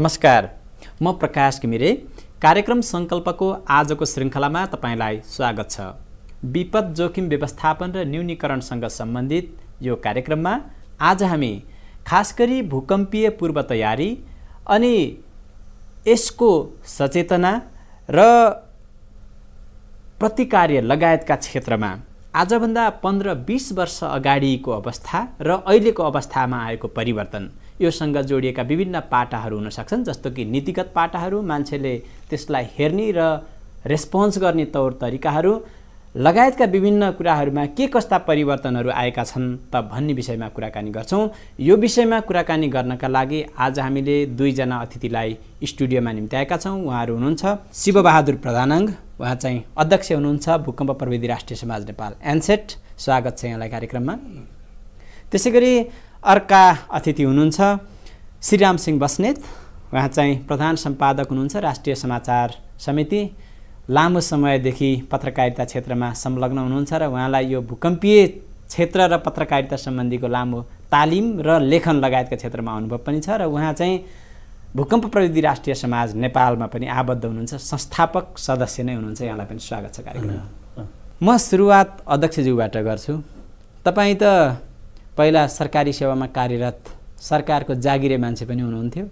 नमस्कार। म प्रकाश घिमिरे। कार्यक्रम सङ्कल्पको आजको श्रृङ्खलामा तपाईँलाई स्वागत छ। विपद जोखिम व्यवस्थापन र न्यूनीकरणसँग सम्बन्धित यो कार्यक्रममा आज हामी खास गरी भूकम्पीय पूर्व तयारी अनि यसको सचेतना र प्रतिकार्य लगायतका क्षेत्रमा आजभन्दा पन्ध्र बिस वर्ष अगाडिको अवस्था र अहिलेको अवस्थामा आएको परिवर्तन योसँग जोडिएका विभिन्न पाटाहरू हुन सक्छन् जस्तो कि नीतिगत पाटाहरू मान्छेले त्यसलाई हेर्ने र रेस्पोन्स गर्ने तौर तरिकाहरू लगायतका विभिन्न कुराहरूमा के कस्ता परिवर्तनहरू आएका छन् त भन्ने विषयमा कुराकानी गर्छौँ। यो विषयमा कुराकानी गर्नका लागि आज हामीले दुईजना अतिथिलाई स्टुडियोमा निम्त्याएका छौँ। उहाँहरू हुनुहुन्छ शिवबहादुर प्रधानाङ्ग उहाँ चाहिँ अध्यक्ष हुनुहुन्छ भूकम्प प्रविधि राष्ट्रिय समाज नेपाल एनसेट। स्वागत छ यहाँलाई कार्यक्रममा। त्यसै गरी अर्का अतिथि हुनुहुन्छ। श्रीराम सिंह बस्नेत उहाँ चाहिँ प्रधान सम्पादक हुनुहुन्छ राष्ट्रिय समाचार समिति। लामो समयदेखि पत्रकारिता क्षेत्रमा संलग्न हुनुहुन्छ र उहाँलाई यो भूकम्पीय क्षेत्र र पत्रकारिता सम्बन्धीको लामो तालिम र लेखन लगायतका क्षेत्रमा अनुभव पनि छ र उहाँ चाहिँ भूकम्प प्रविधि राष्ट्रिय समाज नेपालमा पनि आबद्ध हुनुहुन्छ। संस्थापक सदस्य नै हुनुहुन्छ। यहाँलाई पनि स्वागत छ कार्यक्रममा। म सुरुवात अध्यक्षज्यूबाट गर्छु। तपाईँ त पहिला सरकारी सेवामा कार्यरत सरकारको जागिरे मान्छे पनि हुनुहुन्थ्यो।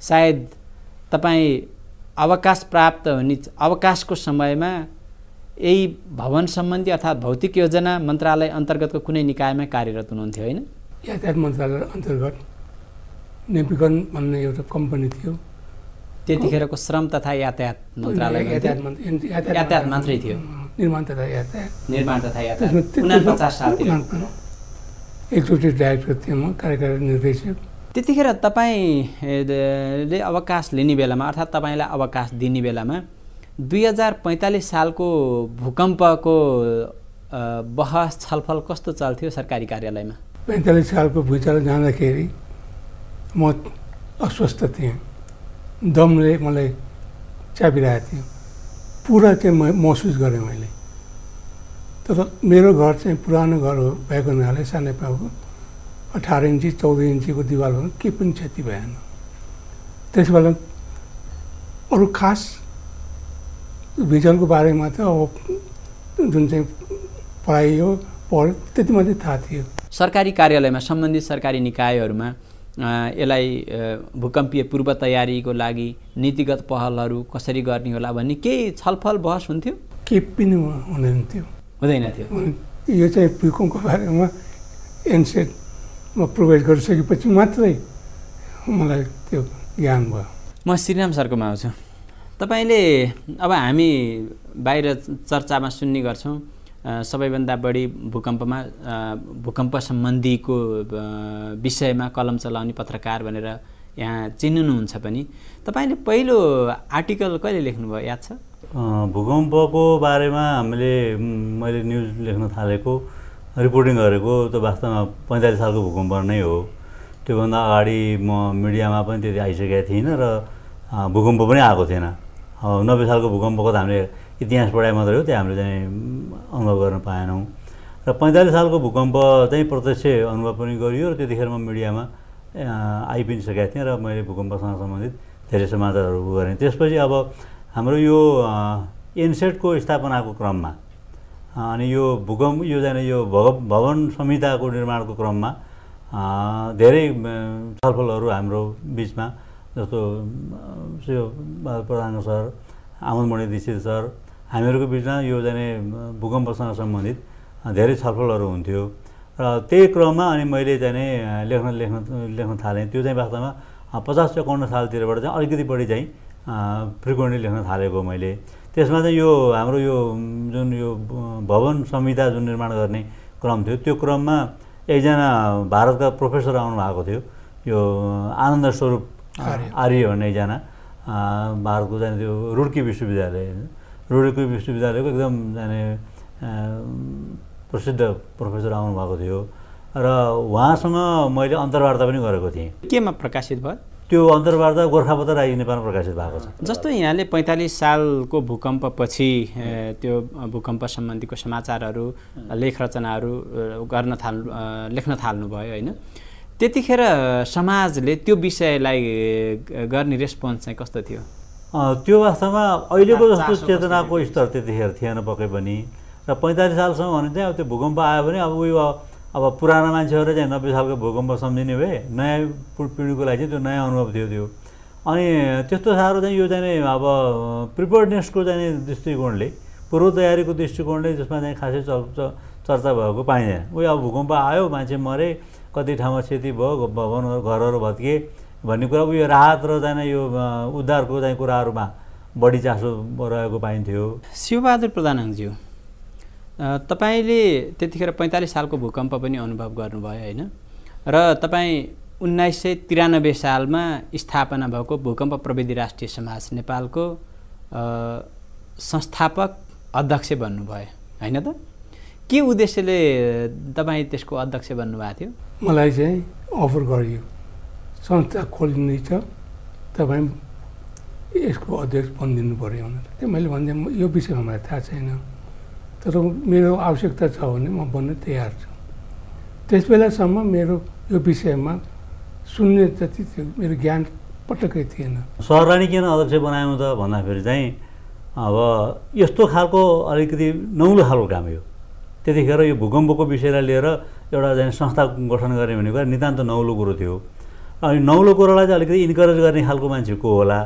सायद तपाईँ अवकाश प्राप्त हुने अवकाशको समयमा यही भवन सम्बन्धी अर्थात् भौतिक योजना मन्त्रालय अन्तर्गतको कुनै निकायमा कार्यरत हुनुहुन्थ्यो होइन? यातायात मन्त्रालय अन्तर्गत नेपिकन भन्ने एउटा कम्पनी थियो। त्यतिखेरको श्रम तथा यातायात मन्त्रालय यातायात। मन्त्री थियो। निर्माण तथा यातायात। निर्माण तथा यातायात। त्यो- उनापचास सालतिर। एकचोटि डाइरेक्टर थिएँ म कार्यकारी निर्देशक। त्यतिखेर तपाईँले अवकाश लिने बेलामा अर्थात् तपाईँलाई अवकाश दिने बेलामा दुई हजार पैँतालिस सालको भूकम्पको बहस छलफल कस्तो चल्थ्यो सरकारी कार्यालयमा? पैँतालिस सालको भुइँचालो जाँदाखेरि म अस्वस्थ थिएँ। दमले मलाई चापिरहेको थियो। पुरा चाहिँ म महसुस गरेँ मैले। तर मेरो घर चाहिँ पुरानो घर हो भएको हुनाले सानो पाउको अठार इन्ची चौध इन्चीको दिवाल हो केही पनि क्षति भएन। त्यस बेला अरू खास भिजनको बारेमा त अब जुन चाहिँ पढाइयो पढ त्यति मात्रै थाहा थियो। सरकारी कार्यालयमा सम्बन्धित सरकारी निकायहरूमा यसलाई भूकम्पीय पूर्व तयारीको लागि नीतिगत पहलहरू कसरी गर्ने होला भन्ने केही छलफल बहस हुन्थ्यो? केही पनि हुँदैन थियो। हुँदैन थियो। यो चाहिँ भूकम्पको बारेमा एनसेटमा प्रवेश गरिसकेपछि मात्रै मलाई त्यो ज्ञान भयो। म श्रीराम सरकोमा आउँछु। तपाईँले अब हामी बाहिर चर्चामा सुन्ने गर्छौँ सबैभन्दा बढी भूकम्पमा भूकम्प सम्बन्धीको विषयमा कलम चलाउने पत्रकार भनेर यहाँ चिन्नुहुन्छ पनि। तपाईँले पहिलो आर्टिकल कहिले लेख्नुभयो? याद छ? भूकम्पको बारेमा हामीले मैले न्युज लेख्न थालेको रिपोर्टिङ गरेको त वास्तवमा पैँतालिस सालको भूकम्प नै हो। त्योभन्दा अगाडि म मिडियामा पनि त्यति आइसकेको थिइनँ र भूकम्प पनि आएको थिएन। अब नब्बे सालको भूकम्पको त हामीले इतिहास पढाइ मात्रै हो त्यो हामीले चाहिँ अनुभव गर्न पाएनौँ। र पैँतालिस सालको भूकम्प चाहिँ प्रत्यक्ष अनुभव पनि गरियो र त्यतिखेर म मिडियामा आइ पनि सकेको थिएँ र मैले भूकम्पसँग सम्बन्धित धेरै समाचारहरू गरेँ। त्यसपछि अब हाम्रो यो एनसेटको स्थापनाको क्रममा अनि यो भूकम्प यो जाने यो भव भवन संहिताको निर्माणको क्रममा धेरै छलफलहरू हाम्रो बिचमा जस्तो बहादुर प्रधान सर आमोदमणि दीक्षित सर हामीहरूको बिचमा यो जाने भूकम्पसँग सम्बन्धित धेरै छलफलहरू हुन्थ्यो। र त्यही क्रममा अनि मैले चाहिँ नि अ, लेख्न लेख्न लेख्न थालेँ। त्यो चाहिँ वास्तवमा पचास चौकाउन्न सालतिरबाट चाहिँ अलिकति बढी चाहिँ फ्रिक्वेन्टली लेख्न थालेको मैले। त्यसमा चाहिँ यो हाम्रो यो जुन यो भवन संहिता जुन निर्माण गर्ने क्रम थियो त्यो क्रममा एकजना भारतका प्रोफेसर आउनुभएको थियो। यो आनन्द स्वरूप आर्य। भन्ने एकजना भारतको जाने त्यो रुड्की विश्वविद्यालय रुड्की विश्वविद्यालयको एकदम जाने प्रसिद्ध प्रोफेसर आउनुभएको थियो। र उहाँसँग मैले अन्तर्वार्ता पनि गरेको थिएँ। केमा प्रकाशित भयो? त्यो अन्तर्वार्ता गोर्खापत्र राजनीति नेपालमा प्रकाशित भएको छ। जस्तो यहाँले पैँतालिस सालको भूकम्पपछि त्यो भूकम्प सम्बन्धीको समाचारहरू लेख रचनाहरू गर्न थाल्नु लेख्न थाल्नुभयो होइन? त्यतिखेर समाजले त्यो विषयलाई गर्ने रेस्पोन्स चाहिँ कस्तो थियो? त्यो वास्तवमा अहिलेको जस्तो चेतनाको स्तर त्यतिखेर थिएन पक्कै पनि। र पैँतालिस सालसम्म भने चाहिँ अब त्यो भूकम्प आयो भने अब उयो अब पुरानो मान्छेहरू चाहिँ नब्बे सालको भूकम्प सम्झिने भए नयाँ पिँढीको लागि चाहिँ त्यो नयाँ अनुभव थियो त्यो। अनि त्यस्तो साह्रो चाहिँ यो चाहिँ अब प्रिपेयर्डनेसको चाहिँ दृष्टिकोणले पूर्व तयारीको दृष्टिकोणले जसमा चाहिँ खासै चर्चा भएको पाइँदैन। उयो अब भूकम्प आयो मान्छे मरे कति ठाउँमा क्षति भयो घ- भवन घरहरू भत्किए भन्ने कुरा उयो राहत र चाहिँ यो उद्धारको चाहिँ कुराहरूमा बढी चासो रहेको पाइन्थ्यो। शिवबहादुर प्रधानज्यू तपाईँले त्यतिखेर पैँतालिस सालको भूकम्प पनि अनुभव गर्नुभयो होइन? र तपाईँ उन्नाइस सय त्रियानब्बे सालमा स्थापना भएको भूकम्प प्रविधि राष्ट्रिय समाज नेपालको संस्थापक अध्यक्ष बन्नुभयो होइन त? के उद्देश्यले तपाईँ त्यसको अध्यक्ष बन्नुभएको थियो? मलाई चाहिँ अफर गरियो। संस्था खोलिँदैछ तपाईँ यसको अध्यक्ष बनिदिनु पऱ्यो भनेर। त्यो मैले भनिदिएँ यो विषयमा मलाई थाहा छैन। तर मेरो आवश्यकता छ भने म बन्न तयार छु। त्यस बेलासम्म मेरो यो विषयमा सुन्ने जति थियो मेरो ज्ञान पटक्कै थिएन। सरलाई किन अध्यक्ष बनायौँ त भन्दाखेरि चाहिँ अब यस्तो खालको अलिकति नौलो खालको काम यो। त्यतिखेर यो भूकम्पको विषयलाई लिएर एउटा चाहिँ संस्था गठन गर्ने भनेको नितान्त नौलो कुरो थियो। अनि नौलो कुरोलाई चाहिँ अलिकति इन्करेज गर्ने खालको मान्छे को होला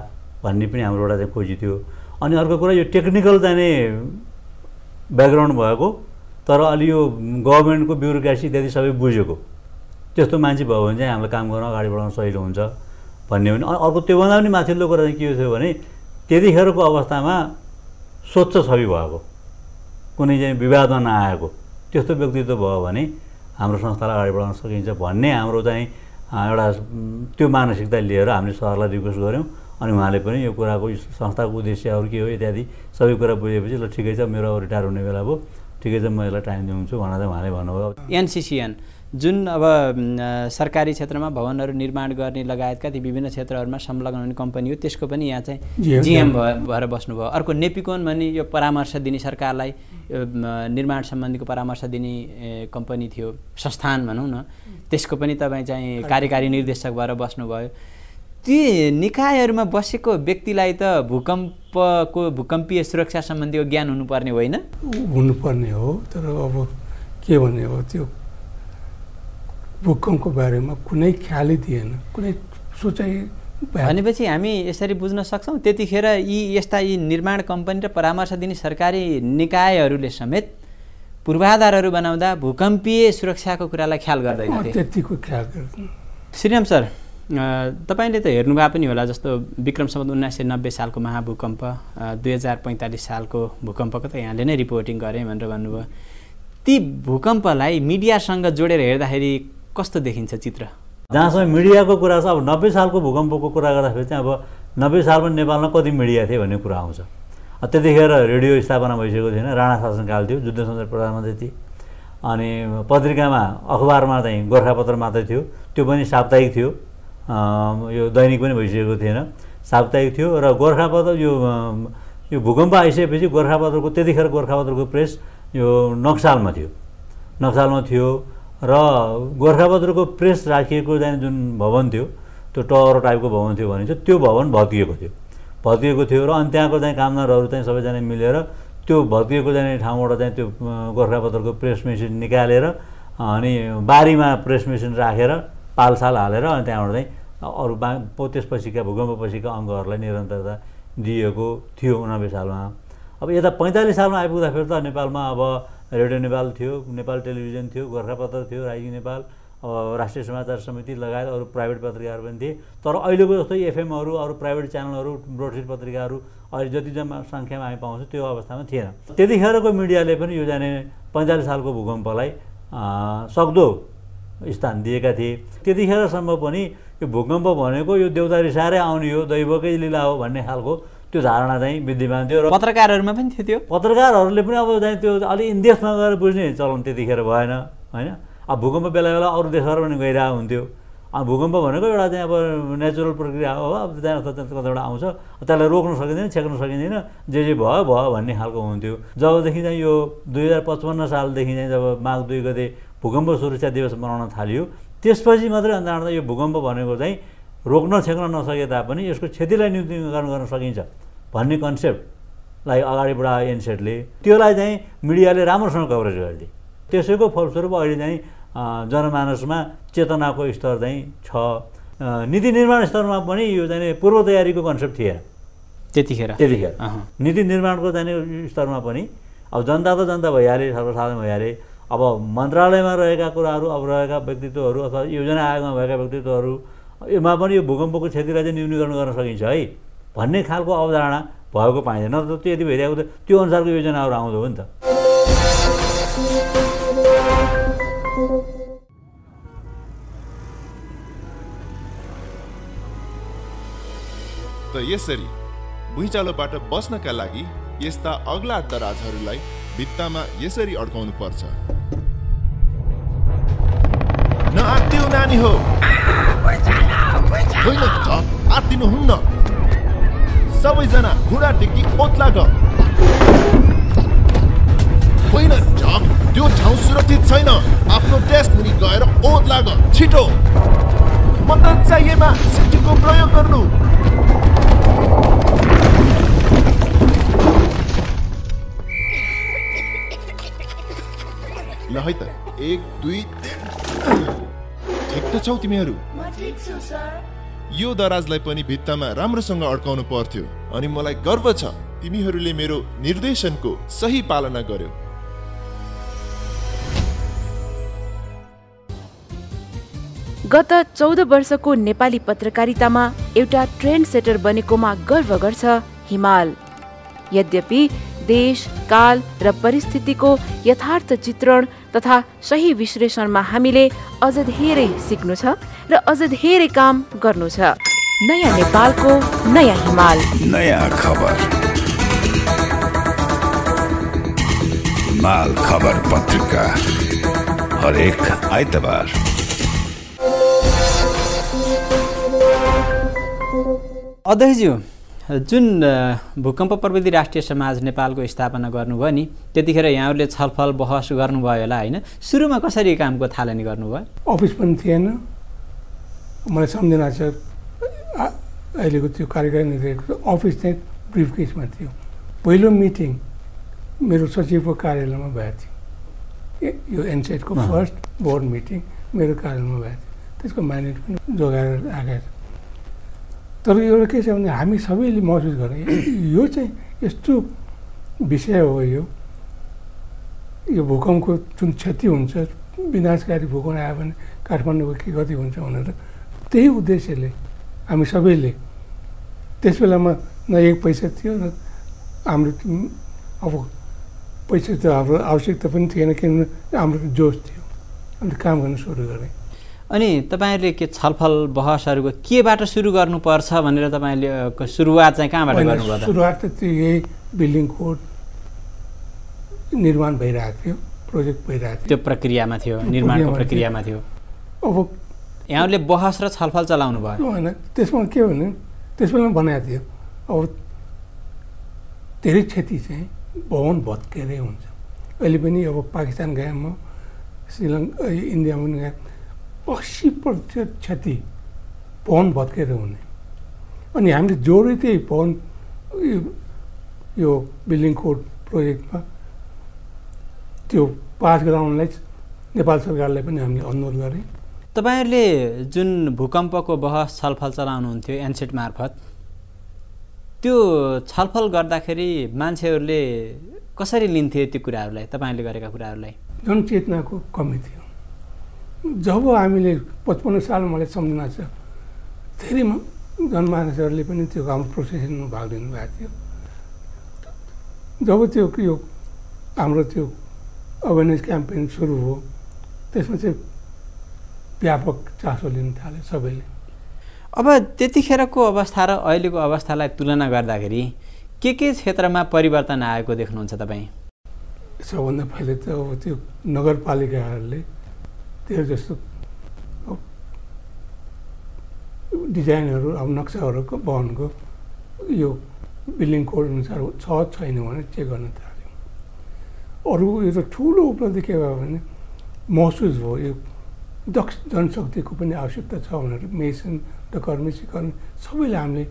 भन्ने पनि हाम्रो एउटा चाहिँ खोजी थियो। अनि अर्को कुरा यो टेक्निकल चाहिँ नि ब्याकग्राउन्ड भएको तर अलि यो गभर्मेन्टको ब्युरोक्रेसी इत्यादि सबै बुझेको। त्यस्तो मान्छे भयो भने चाहिँ हामीलाई काम गर्न अगाडि बढाउन सजिलो हुन्छ भन्ने भने अर्को त्योभन्दा पनि माथिल्लो कुरा चाहिँ के थियो भने त्यतिखेरको अवस्थामा स्वच्छ छवि भएको। कुनै चाहिँ विवादमा नआएको। त्यस्तो व्यक्तित्व भयो भने हाम्रो संस्थालाई अगाडि बढाउन सकिन्छ भन्ने हाम्रो चाहिँ एउटा त्यो मानसिकता लिएर हामीले सरलाई रिक्वेस्ट गऱ्यौँ। अनि उहाँले पनि यो कुराको संस्थाको उद्देश्यहरू के हो इत्यादि सबै कुरा बुझेपछि ल ठिकै छ मेरो अब रिटायर हुने बेला भयो। ठिकै छ म यसलाई टाइम दिन्छु भनेर चाहिँ उहाँले भन्नुभयो। एनसिसिएन जुन अब सरकारी क्षेत्रमा भवनहरू निर्माण गर्ने लगायतका ती विभिन्न क्षेत्रहरूमा संलग्न हुने कम्पनी हो त्यसको पनि यहाँ चाहिँ जिएम। भएर बस्नुभयो। अर्को नेपिकोन भन्ने यो परामर्श दिने सरकारलाई निर्माण सम्बन्धीको परामर्श दिने कम्पनी थियो संस्थान भनौँ न। त्यसको पनि तपाईँ चाहिँ कार्यकारी निर्देशक भएर बस्नुभयो। ती निकायहरूमा बसेको व्यक्तिलाई त भूकम्पको भूकम्पीय सुरक्षा सम्बन्धीको ज्ञान हुनुपर्ने होइन? हुनुपर्ने हो तर अब के भने हो त्यो भूकम्पको बारेमा कुनै ख्यालै थिएन। कुनै सोचाइ भनेपछि हामी यसरी बुझ्न सक्छौँ त्यतिखेर यी यस्ता यी निर्माण कम्पनी र परामर्श दिने सरकारी निकायहरूले समेत पूर्वाधारहरू बनाउँदा भूकम्पीय सुरक्षाको कुरालाई ख्याल अँ, गर्दैनथे त्यतिको ख्याल गर्नु श्रीराम सर तपाईँले त हेर्नुभएको पनि होला जस्तो विक्रम सम्बन्ध उन्नाइस सय नब्बे सालको महाभूकम्प दुई हजार पैँतालिस सालको भूकम्पको त यहाँले नै रिपोर्टिङ गरेँ भनेर भन्नुभयो। ती भूकम्पलाई मिडियासँग जोडेर हेर्दाखेरि कस्तो देखिन्छ चित्र? जहाँसम्म मिडियाको कुरा छ अब नब्बे सालको भूकम्पको कुरा गर्दाखेरि चाहिँ अब नब्बे सालमा नेपालमा कति मिडिया थिए भन्ने कुरा आउँछ। त्यतिखेर रेडियो स्थापना भइसकेको थिएन राणा शासनकाल थियो जुद्ध सञ्चार प्रधानमन्त्री थिए। अनि पत्रिकामा अखबारमा चाहिँ गोर्खापत्र मात्रै थियो त्यो पनि साप्ताहिक थियो। यो दैनिक पनि भइसकेको थिएन। साप्ताहिक थियो र गोर्खापत्र यो यो भूकम्प आइसकेपछि गोर्खापत्रको त्यतिखेर गोर्खापत्रको प्रेस यो नक्सालमा थियो। नक्सालमा थियो र गोर्खापत्रको प्रेस राखिएको चाहिँ जुन भवन थियो त्यो टवर टाइपको भवन थियो भने चाहिँ त्यो भवन भत्किएको थियो। भत्किएको थियो र अनि त्यहाँको चाहिँ कामदारहरू चाहिँ सबैजना मिलेर त्यो भत्किएको चाहिँ ठाउँबाट चाहिँ त्यो गोर्खापत्रको प्रेस मेसिन निकालेर अनि बारीमा प्रेस मेसिन राखेर पालसाल हालेर अनि त्यहाँबाट चाहिँ अरू बा त्यसपछिका भूकम्पपछिका अङ्गहरूलाई निरन्तरता दिएको थियो उनानब्बे सालमा। अब यता पैँतालिस सालमा आइपुग्दाखेरि त नेपालमा अब रेडियो नेपाल थियो नेपाल टेलिभिजन थियो गोर्खापत्र थियो राइजिङ नेपाल अब राष्ट्रिय समाचार समिति लगायत अरू प्राइभेट पत्रिकाहरू पनि थिए। तर अहिलेको जस्तो एफएमहरू अरू प्राइभेट च्यानलहरू ब्रोडसिट पत्रिकाहरू अहिले जति जम्मा सङ्ख्यामा हामी पाउँछौँ त्यो अवस्थामा थिएन। त्यतिखेरको मिडियाले पनि यो जाने पैँतालिस सालको भूकम्पलाई सक्दो स्थान दिएका थिए। त्यतिखेरसम्म पनि यो भूकम्प भनेको यो देउता रिसाएरै आउने हो दैवकै लीला हो भन्ने खालको त्यो धारणा चाहिँ विद्यमान थियो। र पत्रकारहरूमा पनि थियो त्यो? पत्रकारहरूले पनि अब चाहिँ त्यो अलिक इन्देशमा गएर बुझ्ने चलन त्यतिखेर भएन होइन? अब भूकम्प बेला बेला अरू देशहरू पनि गइरहेको हुन्थ्यो। अब भूकम्प भनेको एउटा चाहिँ अब नेचुरल प्रक्रिया हो अब त्यहाँ कता- कताबाट आउँछ त्यसलाई रोक्न सकिँदैन छेक्न सकिँदैन जे जे भयो भयो भन्ने खालको हुन्थ्यो। जबदेखि चाहिँ यो दुई हजार पचपन्न सालदेखि चाहिँ जब माघ दुई गते भूकम्प सुरक्षा दिवस मनाउन थालियो। त्यसपछि मात्रै अन्त यो भूकम्प भनेको चाहिँ रोक्न छेक्न नसके तापनि यसको क्षतिलाई न्यूनीकरण गर्न सकिन्छ भन्ने कन्सेप्टलाई अगाडि बढायो एनसेटले। त्योलाई चाहिँ मिडियाले राम्रोसँग कभरेज गरिदिए त्यसैको फलस्वरूप अहिले चाहिँ जनमानसमा चेतनाको स्तर चाहिँ छ। नीति निर्माण स्तरमा पनि यो चाहिँ पूर्व तयारीको कन्सेप्ट थिएन। त्यतिखेर। त्यतिखेर। नीति निर्माणको चाहिँ स्तरमा पनि अब जनता त जनता भइहाले सर्वसाधारण भइहाले। अब मन्त्रालयमा रहेका कुराहरू अब रहेका व्यक्तित्वहरू अथवा योजना आयोगमा भएका व्यक्तित्वहरू योमा पनि यो भूकम्पको क्षतिलाई चाहिँ न्यूनीकरण गर्न सकिन्छ है। भन्ने खालको अवधारणा भएको पाइँदैन। त त्यो यति भइरहेको त्यो अनुसारको योजनाहरू आउँदो हो नि त। त यसरी भुइँचालोबाट बस्नका लागि यस्ता अग्ला दराजहरूलाई भित्तामा यसरी अड्काउनु पर्छ नआत्तिउ नानी हो। होइन आत्तिनुहुन्न सबैजना घुँडा टेकी ओत्ला ग। होइन झप त्यो ठाउँ सुरक्षित छैन। आफ्नो डेस्क मुनि गएर ओत्ला ग। छिटो। मद्दत चाहिएमा सिटीको प्रयोग गर्नु। ल है त एक दुई ठिक त छौ तिमीहरू यो दराजलाई पनि भित्तामा राम्रोसँग अड्काउनु पर्थ्यो अनि मलाई गर्व छ तिमीहरूले मेरो निर्देशनको सही पालना गर्यो। गत चौध वर्षको नेपाली पत्रकारितामा एउटा ट्रेन्ड सेटर बनेकोमा गर्व गर्छ हिमाल। यद्यपि देश काल र परिस्थितिको यथार्थ चित्रण तथा सही विश्लेषणमा हामीले अझ धेरै सिक्नु छ र अझ धेरै काम गर्नु छ। नयाँ नेपालको नयाँ हिमाल। नयाँ खबर। हिमाल खबर पत्रिका। हरेक आइतबार। अध्यक्षज्यू जुन भूकम्प प्रविधि राष्ट्रिय समाज नेपालको स्थापना गर्नुभयो नि त्यतिखेर यहाँहरूले छलफल बहस गर्नुभयो होला होइन। सुरुमा कसरी कामको थालनी गर्नुभयो? अफिस पनि थिएन। मलाई सम्झना छ अहिलेको त्यो कार्यकारी निर्देशक अफिस चाहिँ ब्रिफ केसमा थियो। पहिलो मिटिङ मेरो सचिवको कार्यालयमा भएको थियो। यो एनसेटको फर्स्ट बोर्ड मिटिङ मेरो कार्यालयमा भएको थियो। त्यसको म्यानेज पनि जोगाएर राखेको तर एउटा के छ भने हामी सबैले महसुस गरेँ यो चाहिँ यस्तो विषय हो यो। यो भूकम्पको जुन क्षति हुन्छ विनाशकारी भूकम्प आयो भने काठमाडौँको के कति हुन्छ भनेर त्यही उद्देश्यले हामी सबैले त्यस बेलामा न एक पैसा थियो न हाम्रो अब पैसा त हाम्रो आवश्यकता पनि थिएन किनभने हाम्रो जोस थियो। अन्त काम गर्न सुरु गरेँ। अनि तपाईँहरूले के छलफल बहसहरूको केबाट सुरु गर्नुपर्छ भनेर तपाईँले सुरुवात चाहिँ कहाँबाट गर्नुभयो? सुरुवात त यही बिल्डिङ कोड निर्माण भइरहेको थियो प्रोजेक्ट भइरहेको थियो। त्यो प्रक्रियामा थियो निर्माणको प्रक्रियामा थियो। अब यहाँहरूले बहस र छलफल चलाउनु भयो। होइन त्यसमा के भने त्यस बेला बनाएको थियो अब धेरै क्षति चाहिँ भवन भत्केरै हुन्छ। अहिले पनि अब पाकिस्तान गएँ म श्रीलङ्का इन्डियामा पनि गएँ। अस्सी प्रतिशत क्षति भवन भत्केर हुने। अनि हामीले जोडै त्यही भवन यो बिल्डिङ कोड प्रोजेक्टमा त्यो पास गराउनलाई नेपाल सरकारलाई पनि हामीले अनुरोध गरेँ। तपाईँहरूले जुन भूकम्पको बहस छलफल चलाउनुहुन्थ्यो एनसेट मार्फत त्यो छलफल गर्दाखेरि मान्छेहरूले कसरी लिन्थे त्यो कुराहरूलाई तपाईँले गरेका कुराहरूलाई? जनचेतनाको कमी थियो। जब हामीले पचपन्न साल मलाई सम्झना छ धेरै जनमानसहरूले पनि त्यो हाम्रो प्रोसेसनमा भाग लिनुभएको थियो। जब त्यो यो हाम्रो त्यो अवेरनेस क्याम्पेन सुरु हो त्यसमा चाहिँ व्यापक चासो लिन थाले सबैले। अब त्यतिखेरको अवस्था र अहिलेको अवस्थालाई तुलना गर्दाखेरि के के क्षेत्रमा परिवर्तन आएको देख्नुहुन्छ तपाईँ? सबभन्दा पहिले त अब त्यो नगरपालिकाहरूले त्यो जस्तो डिजाइनहरू अब नक्साहरूको भवनको यो बिल्डिङ कोड अनुसार छ छैन भने चेक गर्न थाल्यो। अरू यो त ठुलो उपलब्धि के भयो भने महसुस भयो यो दक्ष जनशक्तिको पनि आवश्यकता छ भनेर मेसन र कर्मी सबैले हामीले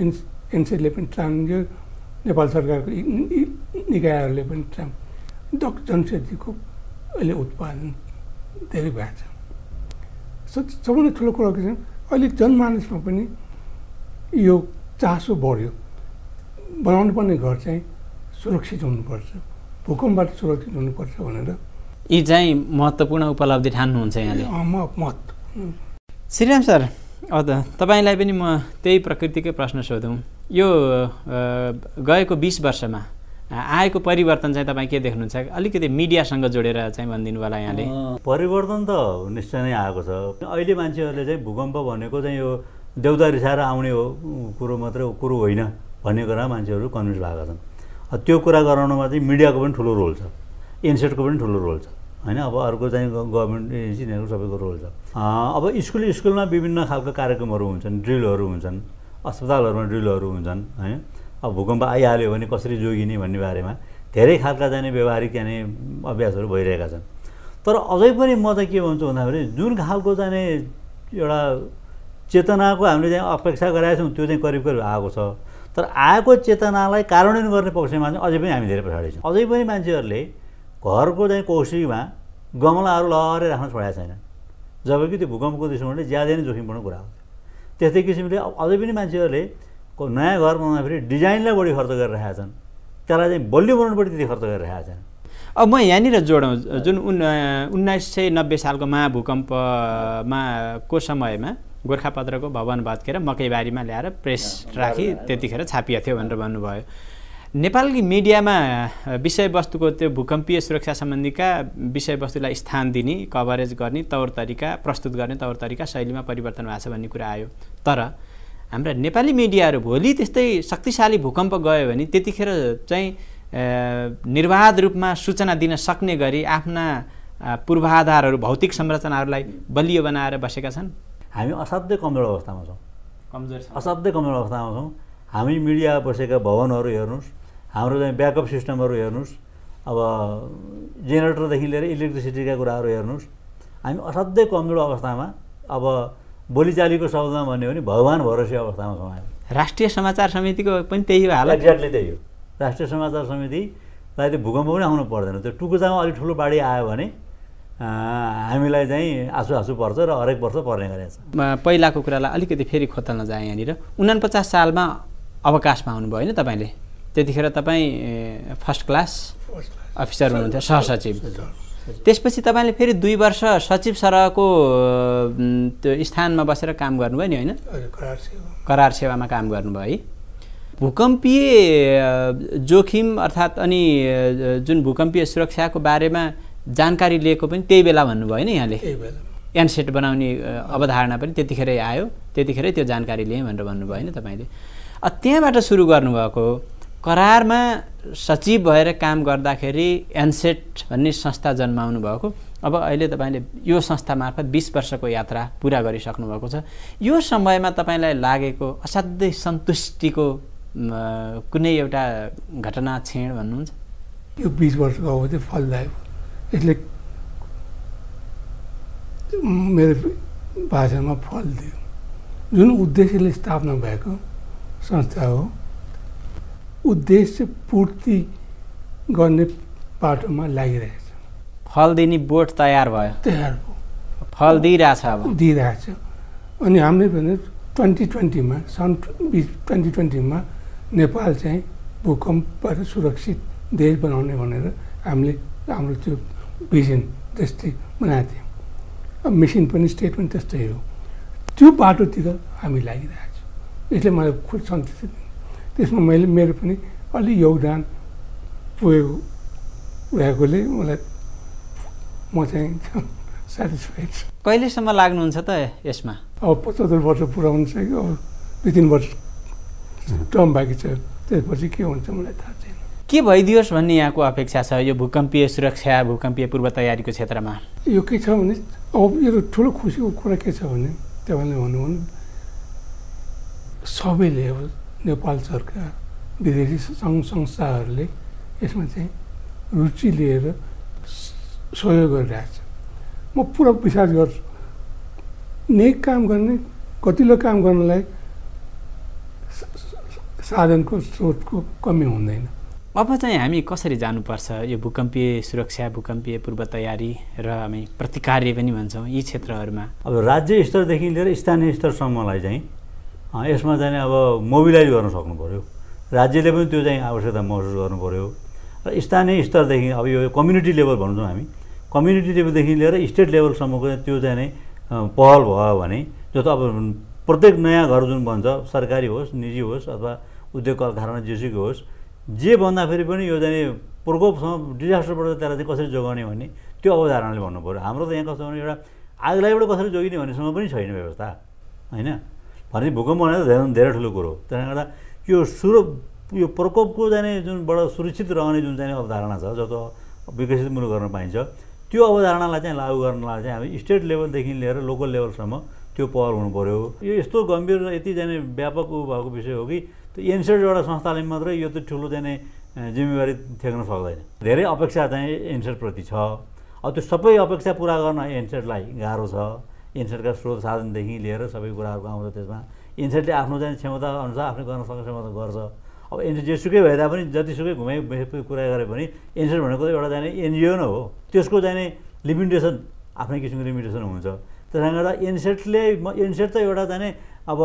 एन एनसिएलले पनि त्राण दियो नेपाल सरकारको निकायहरूले पनि त्राण दक्ष जनशक्तिको अहिले उत्पादन धेरै भएको छ सबभन्दा ठुलो कुरो के छ अहिले जनमानसमा पनि यो चासो बढ्यो। बनाउनु पर्ने घर चाहिँ सुरक्षित हुनुपर्छ। भूकम्पबाट सुरक्षित हुनुपर्छ भनेर। यी चाहिँ महत्त्वपूर्ण उपलब्धि ठान्नुहुन्छ यहाँले। महत्त्वपूर्ण श्रीराम सर अब तपाईँलाई पनि म त्यही प्रकृतिकै प्रश्न सोधौँ। यो गएको बिस वर्षमा आएको परिवर्तन चाहिँ तपाईँ के देख्नुहुन्छ? अलिकति मिडियासँग जोडेर चाहिँ भनिदिनु होला यहाँले परिवर्तन त निश्चय नै आएको छ। अहिले मान्छेहरूले चाहिँ भूकम्प भनेको चाहिँ यो देउता रिसाएर आउने हो कुरो मात्रै कुरो होइन भन्ने कुरा मान्छेहरू कन्भिन्स भएका छन्। त्यो कुरा गराउनमा चाहिँ मिडियाको पनि ठुलो रोल छ। एनसेटको पनि ठुलो रोल छ। होइन अब अर्को चाहिँ गभर्मेन्ट एजेन्सी यिनीहरूको सबैको रोल छ। अब स्कुल स्कुलमा विभिन्न खालको कार्यक्रमहरू हुन्छन् ड्रिलहरू हुन्छन् अस्पतालहरूमा ड्रिलहरू हुन्छन् होइन? अब भूकम्प आइहाल्यो भने कसरी जोगिने भन्ने बारेमा धेरै खालका जाने व्यवहारिक जाने अभ्यासहरू भइरहेका छन्। तर अझै पनि म चाहिँ के भन्छु भन्दाखेरि जुन खालको जाने एउटा चेतनाको हामीले चाहिँ अपेक्षा गरेका छौँ त्यो चाहिँ करिब करिब आएको छ। तर आएको चेतनालाई कार्यान्वयन गर्ने पक्षमा चाहिँ अझै पनि हामी धेरै पछाडि छौँ। अझै पनि मान्छेहरूले घरको चाहिँ कौशिकमा गमलाहरू लहरै राख्न छोडेको छैन जबकि त्यो भूकम्पको दृष्टिकोणले ज्यादा नै जोखिमपूर्ण कुरा हो। त्यस्तै किसिमले अझै पनि मान्छेहरूले नयाँ घर बनाउँदाखेरि डिजाइनलाई बढी खर्च गरिरहेका छन्। त्यसलाई चाहिँ बलियो बनाउनुपट्टि त्यति खर्च गरिरहेका छन्। अब म यहाँनिर जोडौँ जुन उन् उन्नाइस सय नब्बे सालको महाभूकम्पमा को समयमा गोर्खापत्रको भवन भत्केर मकैबारीमा ल्याएर प्रेस राखी त्यतिखेर छापिएको थियो भनेर भन्नुभयो। नेपाली मिडियामा विषयवस्तुको त्यो भूकम्पीय सुरक्षा सम्बन्धीका विषयवस्तुलाई स्थान दिने कभरेज गर्ने तौर तरिका प्रस्तुत गर्ने तौर तरिका शैलीमा परिवर्तन भएको छ भन्ने कुरा आयो। तर हाम्रा नेपाली मिडियाहरू भोलि त्यस्तै शक्तिशाली भूकम्प गयो भने त्यतिखेर चाहिँ निर्वाध रूपमा सूचना दिन सक्ने गरी आफ्ना पूर्वाधारहरू भौतिक संरचनाहरूलाई बलियो बनाएर बसेका छन्। हामी असाध्यै कमजोर अवस्थामा छौँ। कमजोर असाध्यै कमजोर अवस्थामा छौँ। हामी मिडिया बसेका भवनहरू हेर्नुहोस् हाम्रो चाहिँ ब्याकअप सिस्टमहरू हेर्नुहोस् अब जेनेरेटरदेखि लिएर इलेक्ट्रिसिटीका कुराहरू हेर्नुहोस् हामी असाध्यै कमजोर अवस्थामा अब बोलीचालीको शब्दमा भन्यो भने भगवान् भरोसे अवस्थामा छौँ हामी राष्ट्रिय समाचार समितिको पनि त्यही हो हाल एक्ज्याक्टली त्यही हो। राष्ट्रिय समाचार समितिलाई त्यो भूकम्प पनि आउनु पर्दैन। त्यो टुकुचामा अलिक ठुलो बाढी आयो भने हामीलाई चाहिँ आँसु आँसु पर्छ र हरेक वर्ष पर्ने गरेछ। पहिलाको कुरालाई अलिकति फेरि खोतल्न जाएँ यहाँनिर। उनापचास सालमा अवकाशमा आउनुभयो होइन तपाईँले? त्यतिखेर तपाईँ फर्स्ट क्लास अफिसर हुनुहुन्थ्यो सहसचिव। त्यसपछि तपाईँले फेरि दुई वर्ष सचिव सरहको त्यो स्थानमा बसेर काम गर्नुभयो नि होइन? करार सेवामा काम गर्नुभयो है? भूकम्पीय जोखिम अर्थात् अनि जुन भूकम्पीय सुरक्षाको बारेमा जानकारी लिएको पनि त्यही बेला भन्नुभयो होइन यहाँले? एनसेट बनाउने अवधारणा पनि त्यतिखेरै आयो। त्यतिखेरै त्यो जानकारी लिएँ भनेर भन्नुभयो होइन तपाईँले? त्यहाँबाट सुरु गर्नुभएको करारमा सचिव भएर काम गर्दाखेरि एनसेट भन्ने संस्था जन्माउनु भएको। अब अहिले तपाईँले यो संस्था मार्फत बिस वर्षको यात्रा पुरा गरिसक्नु भएको छ। यो समयमा तपाईँलाई लागेको असाध्यै सन्तुष्टिको कुनै एउटा घटना छेड भन्नुहुन्छ? यो बिस वर्षको अवधि फलदायक यसले मेरो भाषामा फल दियो। जुन उद्देश्यले स्थापना भएको संस्था हो उद्देश्य पूर्ति गर्ने बाटोमा लागिरहेछ। फल दिने बोट तयार भयो। तयार भयो। फल दिइरहेछ अब। दिइरहेछ। अनि हामीले भने ट्वेन्टी ट्वेन्टीमा सन् बिस ट्वेन्टी ट्वेन्टीमा नेपाल चाहिँ भूकम्पबाट सुरक्षित देश बनाउने भनेर हामीले हाम्रो त्यो भिजन त्यस्तै बनाएको थियौँ। अब मिसिन पनि स्टेट पनि त्यस्तै हो। त्यो बाटोतिर हामी लागिरहेको यसले मलाई खुद सन्तुष्टि त्यसमा मैले मेरो पनि अलि योगदान पुगेको भएकोले मलाई म चाहिँ सेटिस्फाइड छु। कहिलेसम्म लाग्नुहुन्छ त यसमा? अब पचहत्तर वर्ष पुऱ्याउनु सक्यो अब दुई तिन वर्ष टर्म बाँकी छ त्यसपछि के हुन्छ मलाई थाहा छैन। के भइदियोस् भन्ने यहाँको अपेक्षा छ यो भूकम्पीय सुरक्षा भूकम्पीय पूर्व तयारीको क्षेत्रमा? यो के छ भने अब यो ठुलो खुसीको कुरा के छ भने तपाईँले भन्नु भने सबैले अब नेपाल सरकार विदेशी सङ्घ संस्थाहरूले यसमा चाहिँ रुचि लिएर सहयोग गरिरहेछ। म पुरा विश्वास गर्छु। नेक काम गर्ने कतिलो काम गर्नलाई साधनको स्रोतको कमी हुँदैन। अब चाहिँ हामी कसरी जानुपर्छ? यो भूकम्पीय सुरक्षा भूकम्पीय पूर्व तयारी र हामी प्रतिकार्य पनि भन्छौँ यी क्षेत्रहरूमा। अब राज्य स्तरदेखि लिएर स्थानीय स्तरसम्मलाई चाहिँ यसमा चाहिँ अब मोबिलाइज गर्न सक्नु पऱ्यो राज्यले पनि त्यो चाहिँ आवश्यकता महसुस पऱ्यो र स्थानीय स्तरदेखि अब यो कम्युनिटी लेभल भन्छौँ हामी कम्युनिटी लेभलदेखि लिएर स्टेट लेभलसम्मको त्यो चाहिँ पहल भयो भने जो त अब प्रत्येक नयाँ घर जुन बन्छ सरकारी होस् निजी होस् अथवा उद्योग कारखाना जेसुकै होस् जे भन्दाखेरि पनि यो चाहिँ प्रकोपसँग डिजास्टरबाट त्यसलाई चाहिँ कसरी जोगाउने भन्ने त्यो अवधारणाले भन्नु पऱ्यो हाम्रो त यहाँ कस्तो भने एउटा आगलाइबाट कसरी जोगिने भन्नेसम्म पनि छैन व्यवस्था होइन? भने भूकम्प भनेर धेरै धेरै ठुलो कुरो। त्यसले गर्दा यो सुरु यो प्रकोपको जाने जुन बडो सुरक्षित रहने जुन चाहिँ अवधारणा छ जस्तो विकसित मुलुक गर्न पाइन्छ त्यो अवधारणालाई चाहिँ लागू गर्नलाई चाहिँ हामी स्टेट लेभलदेखि लिएर लोकल लेभलसम्म त्यो पहल हुनु पऱ्यो यो यस्तो गम्भीर र यति जाने व्यापक ऊ भएको विषय हो कि त्यो एनसेट एउटा संस्थाले मात्रै यो त ठुलो जाने जिम्मेवारी थ्याक्न सक्दैन धेरै अपेक्षा चाहिँ एनसेटप्रति छ अब त्यो सबै अपेक्षा पुरा गर्न एनसेटलाई गाह्रो छ। एनसेटका स्रोत साधनदेखि लिएर सबै कुराहरूको आउँछ त्यसमा। एनसेटले आफ्नो चाहिँ क्षमता अनुसार आफ्नो गर्न सक्ने क्षमता गर्छ। अब एनसेट जेसुकै भए तापनि जतिसुकै घुमाइ कुरा गरे पनि एनसेट भनेको एउटा जाने एनजिओ नै हो। त्यसको जाने लिमिटेसन आफ्नै किसिमको लिमिटेसन हुन्छ। त्यसले गर्दा एनसेटले एनसेट त एउटा जाने अब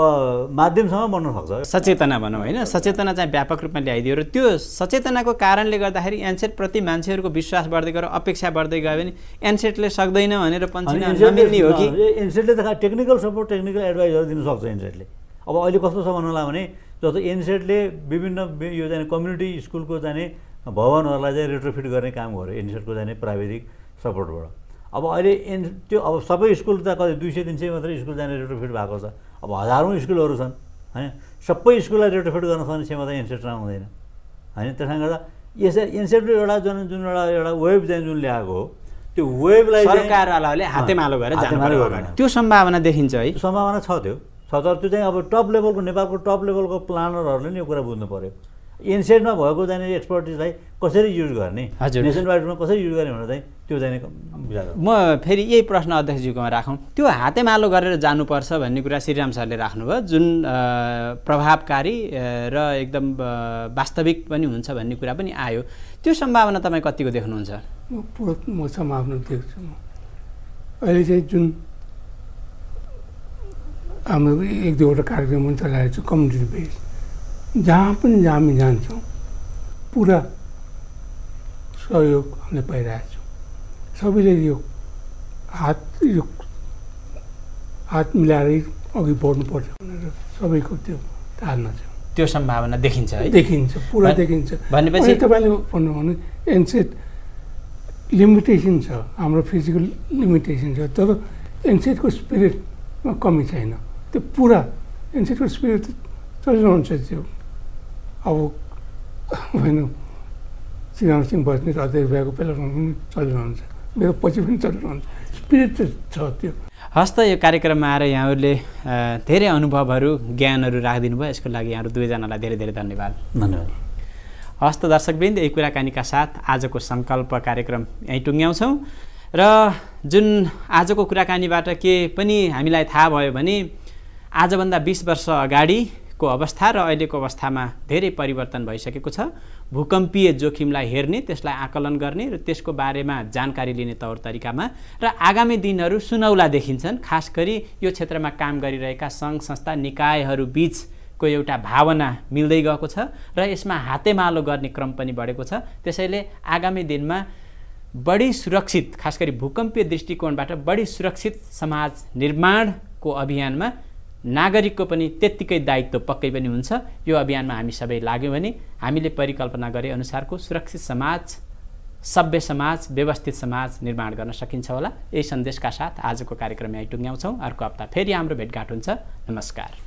माध्यमसँग बन्न सक्छ। सचेतना भनौँ होइन? सचेतना चाहिँ व्यापक रूपमा ल्याइदियो र त्यो सचेतनाको कारणले गर्दाखेरि एनसेटप्रति मान्छेहरूको विश्वास बढ्दै गएर अपेक्षा बढ्दै गयो भने एनसेटले सक्दैन भनेर नमिल्ने हो कि? एनसेटले त टेक्निकल सपोर्ट टेक्निकल एडभाइजहरू दिनु सक्छ एनसेटले। अब अहिले कस्तो छ भन्नुलाई भने जस्तो एनसेटले विभिन्न यो चाहिँ कम्युनिटी स्कुलको जाने भवनहरूलाई चाहिँ रेट्रोफिट गर्ने काम गर्यो एनसेटको जाने प्राविधिक सपोर्टबाट। अब अहिले एन त्यो अब सबै स्कुल त कति दुई सय तिन सय मात्रै स्कुल जाने रेट्रोफिट भएको छ। अब हजारौँ स्कुलहरू छन् होइन? सबै स्कुललाई रेट्रोफिट गर्न सक्ने क्षमता एनसेटमा हुँदैन होइन? त्यसले गर्दा यसै एनसेटले एउटा जुन जुन एउटा एउटा वेब चाहिँ जुन ल्याएको हो त्यो वेबलाई सरकारवालाले हातेमालो गरेर त्यो सम्भावना देखिन्छ है। सम्भावना छ त्यो। छ तर त्यो चाहिँ अब टप लेभलको नेपालको टप लेभलको प्लानरहरूले नि यो कुरा बुझ्नु पऱ्यो एनसेटमा भएको जाने एक्सपर्टिजलाई कसरी युज गर्ने? हजुर। नेसन वाइडमा कसरी युज गर्ने भनेर चाहिँ त्यो जाने म फेरि यही प्रश्न अध्यक्षजीकोमा राखौँ। त्यो हातेमालो गरेर जानुपर्छ भन्ने कुरा श्रीराम सरले राख्नुभयो। जुन प्रभावकारी र एकदम वास्तविक पनि हुन्छ भन्ने कुरा पनि आयो। त्यो सम्भावना तपाईँ कतिको देख्नुहुन्छ? म पुरो म सम्भावना देख्छु अहिले चाहिँ जुन हाम्रो एक दुईवटा कार्यक्रम पनि चलाएको छु कम्युनिटी बेस। जहाँ पनि हामी जान्छौँ पुरा सहयोग हामीले पाइरहेको छौँ। सबैले यो हात यो हात मिलाएरै अघि बढ्नुपर्छ भनेर सबैको त्यो धारणा छ। त्यो सम्भावना देखिन्छ है? देखिन्छ पुरा देखिन्छ। भनेपछि तपाईँले भन्नु भने एनसेट लिमिटेसन छ हाम्रो फिजिकल लिमिटेसन छ तर एनसेटको स्पिरिटमा कमी छैन। त्यो पुरा एनसेटको स्पिरिट चलिरहन्छ त्यो। अब होइन श्रीराम सिंह बस्नेत अध्यक्ष भएको बेलामा पनि चलिरहन्छ। मेरो पछि पनि चलिरहन्छ स्पिरिट चाहिँ छ त्यो। हस् त यो कार्यक्रममा आएर यहाँहरूले धेरै अनुभवहरू ज्ञानहरू राखिदिनु भयो। यसको लागि यहाँहरू दुवैजनालाई धेरै धेरै धन्यवाद। धन्यवाद। हस्त दर्शकवृन्द यही कुराकानीका साथ आजको सङ्कल्प कार्यक्रम यहीँ टुङ्ग्याउँछौँ। र जुन आजको कुराकानीबाट के पनि हामीलाई थाहा भयो भने आजभन्दा बिस वर्ष अगाडि को अवस्था र अहिलेको अवस्थामा धेरै परिवर्तन भइसकेको छ। भूकम्पीय जोखिमलाई हेर्ने त्यसलाई आकलन गर्ने र त्यसको बारेमा जानकारी लिने तौर तरिकामा र आगामी दिनहरू सुनौला देखिन्छन्। खास गरी यो क्षेत्रमा काम गरिरहेका सङ्घ संस्था निकायहरू बिचको एउटा भावना मिल्दै गएको छ र यसमा हातेमालो गर्ने क्रम पनि बढेको छ। त्यसैले आगामी दिनमा बढी सुरक्षित खास गरी भूकम्पीय दृष्टिकोणबाट बढी सुरक्षित समाज निर्माणको अभियानमा नागरिकको पनि त्यत्तिकै दायित्व पक्कै पनि हुन्छ। यो अभियानमा हामी सबै लाग्यौँ भने हामीले परिकल्पना गरे अनुसारको सुरक्षित समाज सभ्य समाज व्यवस्थित समाज निर्माण गर्न सकिन्छ होला। यही सन्देशका साथ आजको कार्यक्रम यहीँ अर्को हप्ता फेरि हाम्रो भेटघाट हुन्छ। नमस्कार।